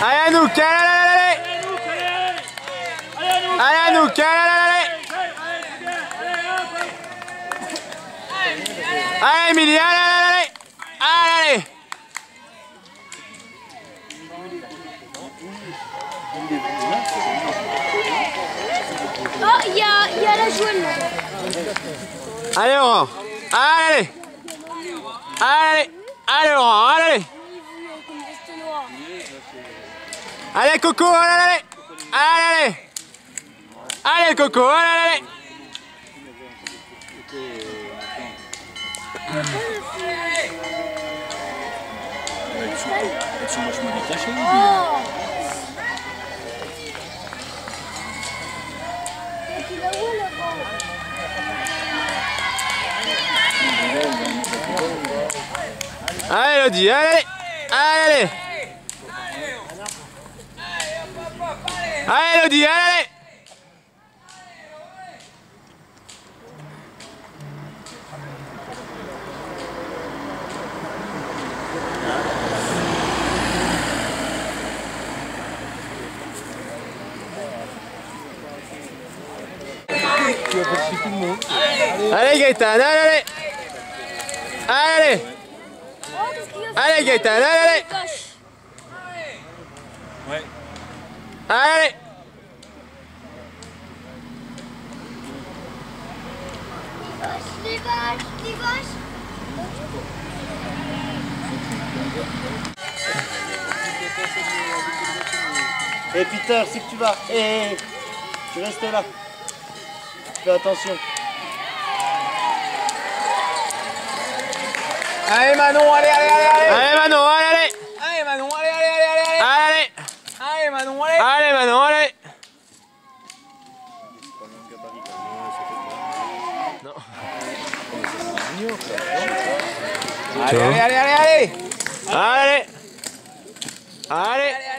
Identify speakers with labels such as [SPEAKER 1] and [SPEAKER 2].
[SPEAKER 1] Allez à nous, allez, allez, allez, allez allez, allez, allez, Émilie, allez, allez, allez, allez.
[SPEAKER 2] Oh, il y a, y a la jaune là.
[SPEAKER 1] Allez Laurent, allez, allez, allez Laurent, allez,
[SPEAKER 2] Comme veste noire.
[SPEAKER 1] allez Coco, allez, allez, allez, allez Coco, allez, allez.
[SPEAKER 3] Elles sont vachement détachées.
[SPEAKER 2] Oh Et puis là où là-bas
[SPEAKER 1] Allez Lodi, allez, allez, allez Lodi, allez, allez. Allez Gaëtan, allez, allez, allez, allez Gaëtan, allez, allez.
[SPEAKER 3] Ouais.
[SPEAKER 1] allez.
[SPEAKER 2] Les.
[SPEAKER 4] Eh Peter, c'est que tu vas. Eh, tu restes là. Fais attention.
[SPEAKER 1] Allez Manon, allez, allez, allez, allez. Allez Manon, allez, allez.
[SPEAKER 5] Allez Manon, allez, allez, allez, allez, allez.
[SPEAKER 1] Allez,
[SPEAKER 5] Allez Manon, allez.
[SPEAKER 1] allez Manon, allez.
[SPEAKER 5] Allez, allez, allez, allez, allez.
[SPEAKER 1] Allez. Allez.